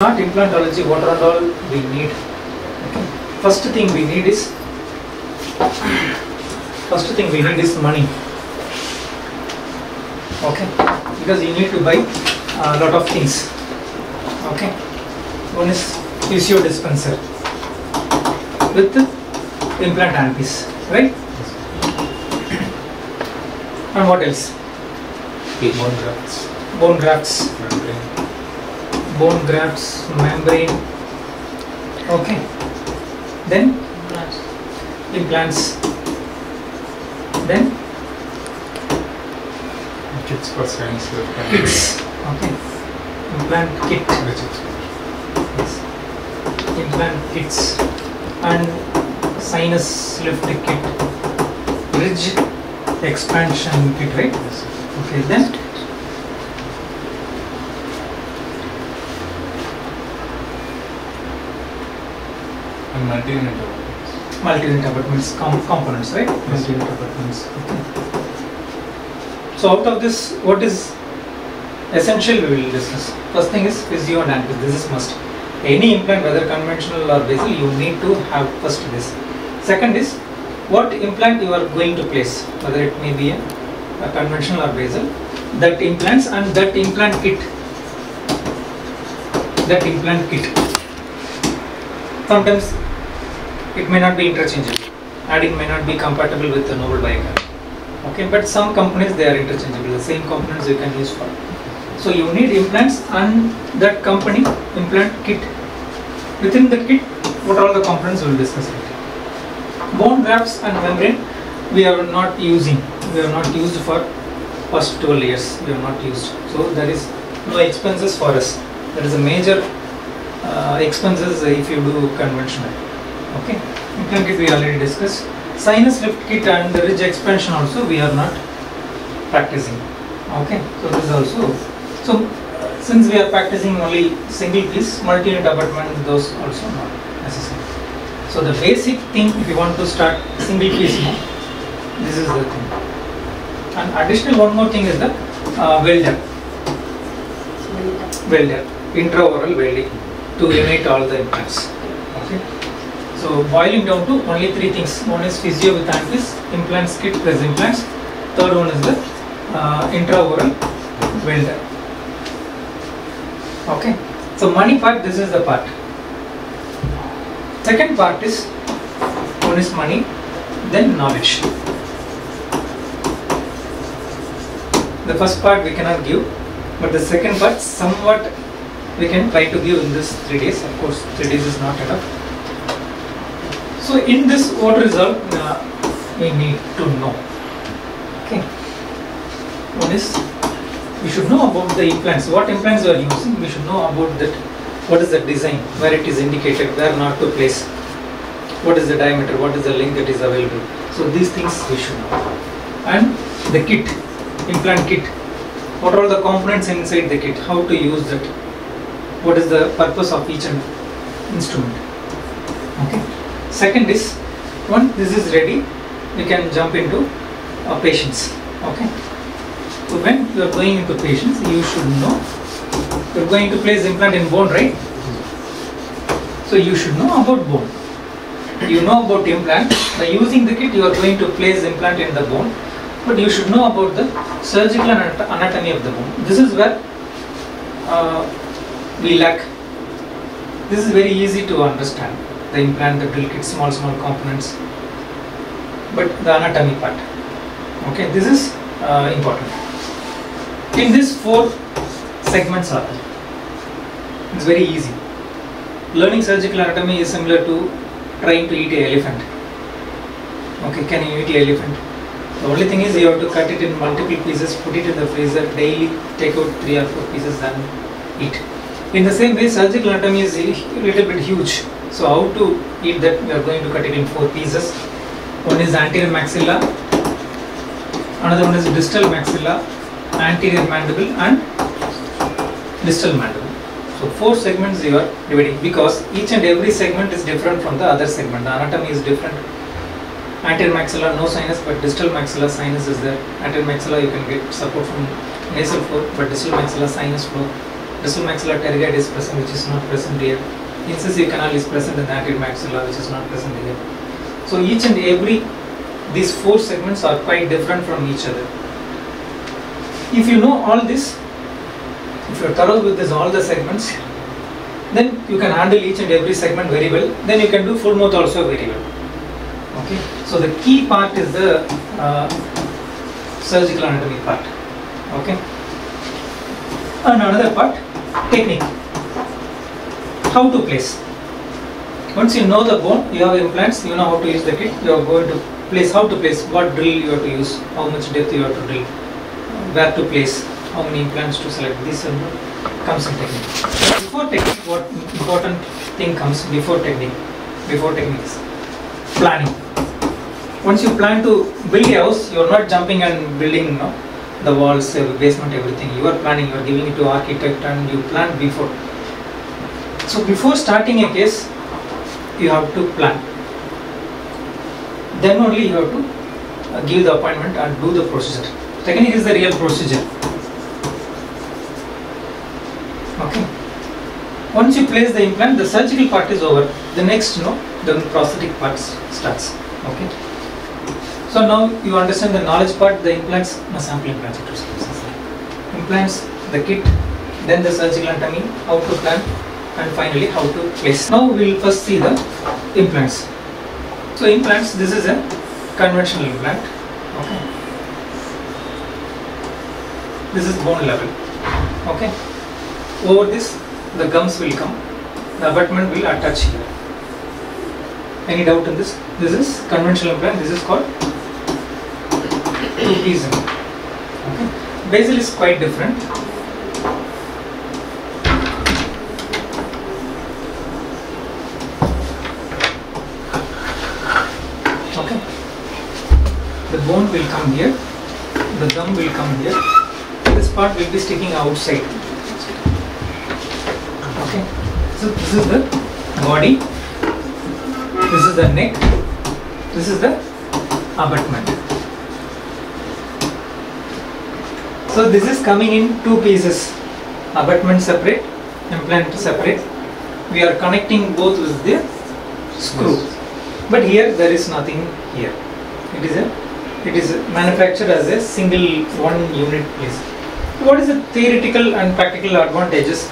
not implantology, what are all we need? First thing we need is first thing we need is money. Okay, because you need to buy a lot of things. Okay, one is physio dispenser with implant handpiece, right? And what else? Bone grafts, Bone grafts. Membrane, bone grafts, membrane. Okay. Then implants. Then kits for sinus work and kits. Okay. Implant kit. research. Yes. Implant kits and sinus lift kit. Ridge expansion kit, right? Yes. Okay. Then And multi-unit abutments. multi-unit abutments com- components, right? Multi-unit abutments. Okay. So out of this, what is essential we will discuss. First thing is physio and. This is must. Any implant, whether conventional or basal, you need to have first this. Second is what implant you are going to place, whether it may be a, a conventional or basal. That implants and that implant kit. That implant kit. Sometimes it may not be interchangeable. and it may not be compatible with the Nobel Biocare. Okay, but some companies they are interchangeable. The same components you can use for. So you need implants and that company implant kit. Within the kit, what all the components we will discuss later. Bone grafts and membrane we are not using. We are not used for first 12 years. We are not used. So there is no expenses for us. There is a major expenses if you do conventional. Okay, implant kit we already discussed. Sinus lift kit and the ridge expansion also we are not practicing. Okay, so this is also so uh, since we are practicing only single piece, multi-unit abutment, those also not necessary. So the basic thing if you want to start single piece, this is the thing. And additional one more thing is the uh, welder, welder, intraoral welding to unite all the implants. Okay. So boiling down to only three things. One is physio with handpiece, implants kit plus implants. Third one is the uh, intraoral welder. Okay. So money part, this is the part. Second part is one is money, then knowledge. The first part we cannot give, but the second part somewhat we can try to give in this three days. Of course, three days is not enough. So in this what result uh, we need to know. Okay. One is we should know about the implants. What implants we are using, we should know about that. What is the design, where it is indicated, where not to place. What is the diameter, what is the length that is available. So these things we should know. And the kit, implant kit. What are all the components inside the kit? How to use that? What is the purpose of each instrument? Okay. Second is, when this is ready, we can jump into uh, patients. Okay. So when you are going into patients, you should know you are going to place implant in bone, right? So you should know about bone. You know about implant. By using the kit, you are going to place implant in the bone, but you should know about the surgical anat- anatomy of the bone. This is where uh, we lack. This is very easy to understand. The implant, the drill kit, small small components, but the anatomy part. Okay, this is uh, important. In this four segments are there. It's very easy. Learning surgical anatomy is similar to trying to eat an elephant. Okay, can you eat an elephant? The only thing is you have to cut it in multiple pieces, put it in the freezer daily, take out three or four pieces, then eat. In the same way, surgical anatomy is a little bit huge. So how to eat that? We are going to cut it in four pieces. One is anterior maxilla, another one is distal maxilla, anterior mandible, and distal mandible. So four segments you are dividing because each and every segment is different from the other segment. The anatomy is different. Anterior maxilla no sinus, but distal maxilla sinus is there. Anterior maxilla you can get support from nasal floor, but distal maxilla sinus floor. Distal maxilla pterygoid is present, which is not present here. Incisive canal is present in the anterior maxilla, which is not present here. So each and every these four segments are quite different from each other. If you know all this, if you're thorough with this all the segments, then you can handle each and every segment very well. Then you can do full mouth also very well. Okay. So the key part is the uh, surgical anatomy part. Okay. And another part, technique. How to place. Once you know the bone, you have implants, you know how to use the kit, you are going to place, how to place, what drill you have to use, how much depth you have to drill, where to place, how many implants to select. This and comes in technique. Before technique, what important thing comes before technique? Before technique is planning. Once you plan to build a house, you are not jumping and building know, the walls, basement, everything. You are planning, you are giving it to architect and you plan before. So before starting a case, you have to plan. Then only you have to uh, give the appointment and do the procedure. Technique is the real procedure. Okay. Once you place the implant, the surgical part is over. The next, you know, the prosthetic part starts. Okay. So now you understand the knowledge part, the implants, sample implants, it was implants, the kit, then the surgical anatomy, how to plan, and finally how to place. Now we will first see the implants. So implants, this is a conventional implant. Okay. This is bone level. Okay. Over this, the gums will come. The abutment will attach here. Any doubt in this? This is conventional implant. This is called Basal is quite different. Okay. The bone will come here. The gum will come here. This part will be sticking outside. Okay. So this is the body. This is the neck. This is the abutment. So this is coming in two pieces. Abutment separate, implant separate. We are connecting both with the screw. But here there is nothing here. It is a it is manufactured as a single one unit piece. What is the theoretical and practical advantages?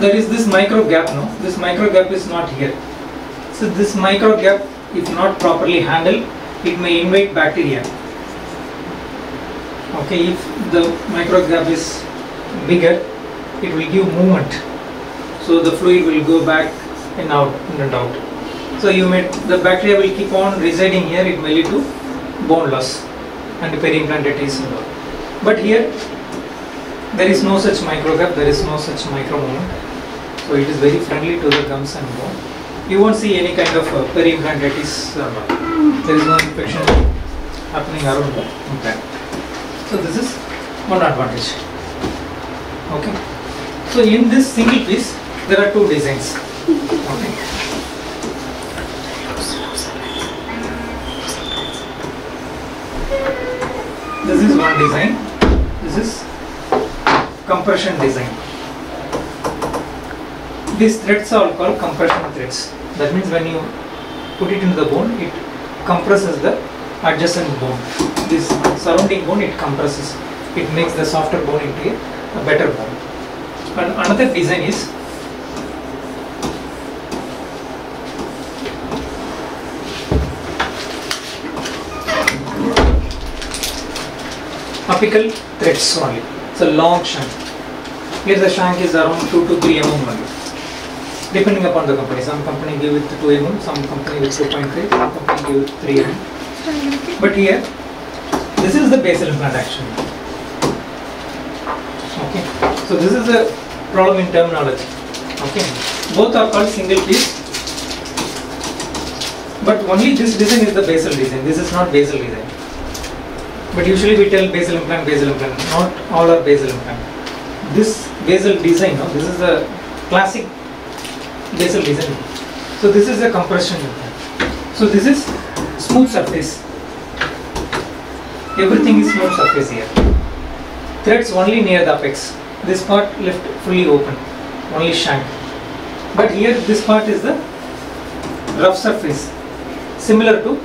There is this micro gap, no? This micro gap is not here. So this micro gap, if not properly handled, it may invite bacteria. Okay, if the micro gap is bigger, it will give movement. So the fluid will go back and out, in and out. So you may the bacteria will keep on residing here. It may lead to bone loss and peri-implantitis. But here there is no such micro gap. There is no such micro movement. So it is very friendly to the gums and bone. You won't see any kind of uh, not. There is no infection happening around the implant. So this is one advantage. Okay. So in this single piece, there are two designs. Okay. This is one design. This is compression design. These threads are called compression threads. That means when you put it into the bone, it compresses the adjacent bone. This surrounding bone, it compresses. It makes the softer bone into a, better bone. And another design is apical threads only. It's a long shank. Here the shank is around 2 to 3 mm only. Depending upon the company. Some company give it 2 mm, some company with 2.5, some company give it 3 mm. But here, is the basal implant actually. Okay. So this is a problem in terminology. Okay. Both are called single piece. But only this design is the basal design. This is not basal design. But usually we tell basal implant, basal implant. Not all are basal implant. This basal design, no, this is the classic basal design. So this is a compression implant. So this is smooth surface. Everything is smooth surface here. Threads only near the apex. this part left fully open, only shank. But here this part is the rough surface, similar to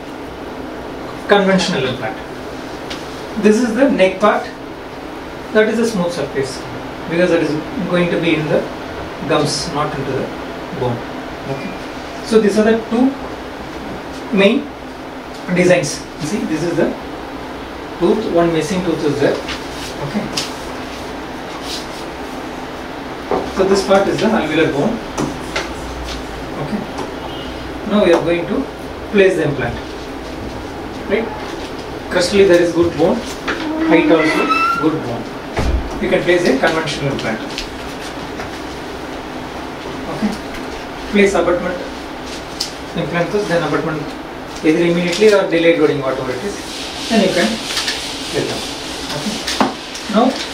conventional implant. This is the neck part, that is a smooth surface because that is going to be in the gums, not into the bone. Okay. So these are the two main designs. You see, this is the tooth, one missing tooth is there. Okay. So this part is the alveolar bone. Okay. Now we are going to place the implant. Right? Crestally there is good bone, height also good bone. You can place a conventional implant. Okay. Place abutment implant then abutment either immediately or delayed loading whatever it is. Then you can Perdão. Não?